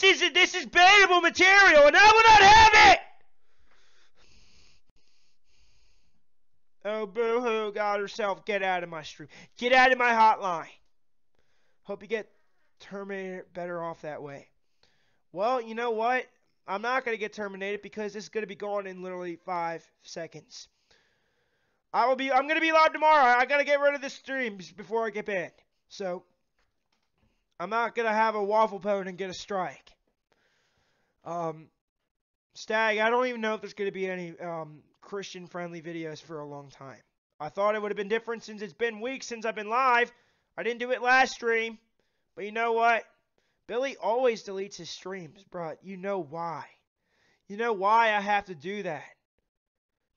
this is this is bannable material, and I will not have it. Oh, boo hoo, God herself, get out of my stream. Get out of my hotline. Hope you get terminated better off that way. Well, you know what? I'm not going to get terminated because this is going to be gone in literally five seconds. I will be. I'm going to be live tomorrow. I got to get rid of the streams before I get banned. So I'm not going to have a waffle pone and get a strike. Um, Stag, I don't even know if there's going to be any um, Christian friendly videos for a long time. I thought it would have been different since it's been weeks since I've been live. I didn't do it last stream. But you know what? Billy always deletes his streams, bro. You know why. You know why I have to do that.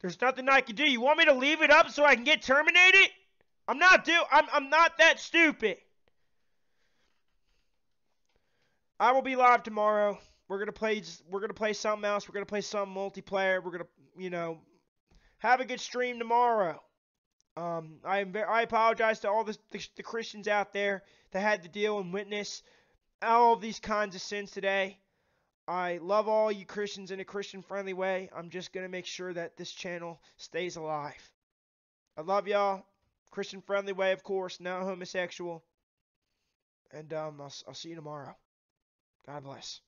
There's nothing I can do. You want me to leave it up so I can get terminated? I'm not do I'm I'm not that stupid. I will be live tomorrow. We're gonna play we're gonna play something else. We're gonna play some multiplayer. We're gonna you know have a good stream tomorrow. Um, I am very, I apologize to all the, the, the Christians out there that had to deal and witness all of these kinds of sins today. I love all you Christians in a Christian friendly way. I'm just going to make sure that this channel stays alive. I love y'all. Christian friendly way, of course, not homosexual. And um, I'll, I'll see you tomorrow. God bless.